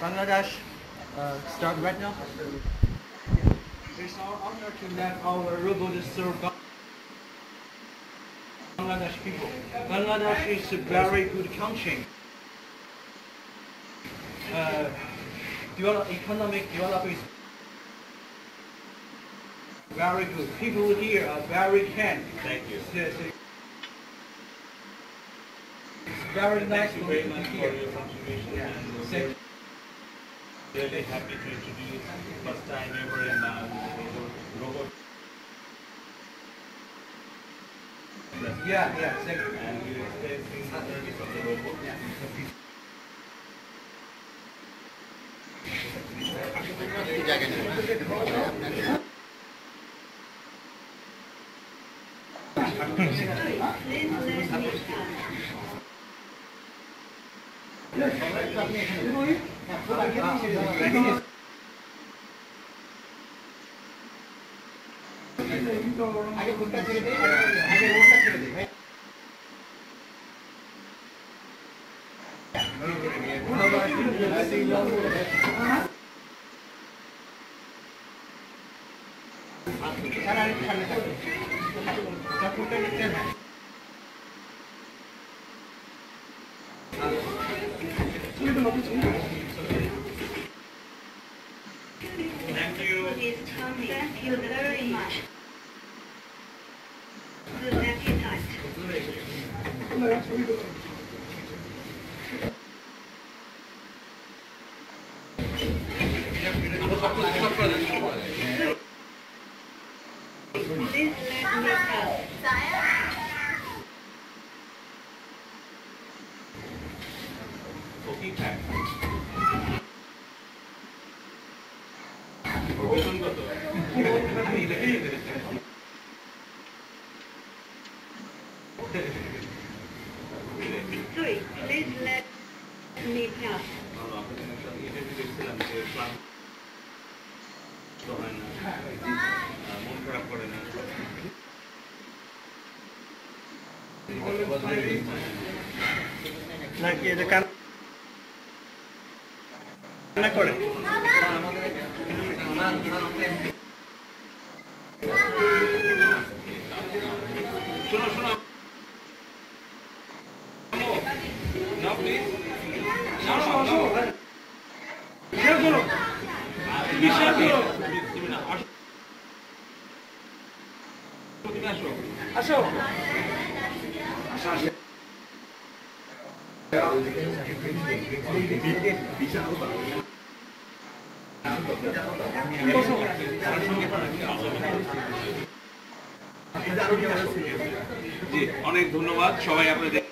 Bangladesh uh, start right now. It's our honor to let our robot serve Bangladesh people. Bangladesh is a very good country. Uh, develop, economic development is very good. People here are very kind. Thank you. Yes, it- It's very nice Thank you very much for here. your contribution Yeah. And Thank really happy to introduce first time ever in uh, robot. Yeah, yeah, thank you. And we're experiencing the service of the robot. আগে ঘুরটা ছেড়ে দেয় আগে ঘুরটা ছেড়ে দেয় সারা ঠান্ডা থাকে ফুলটা নিতে না Thank you. Thank you very much. Good appetite. Please let me pack. নাকি এটা কান্না করে পড়াশোনা আসো আসো আসো। জি অনেক ধন্যবাদ। সবাই আপনাদের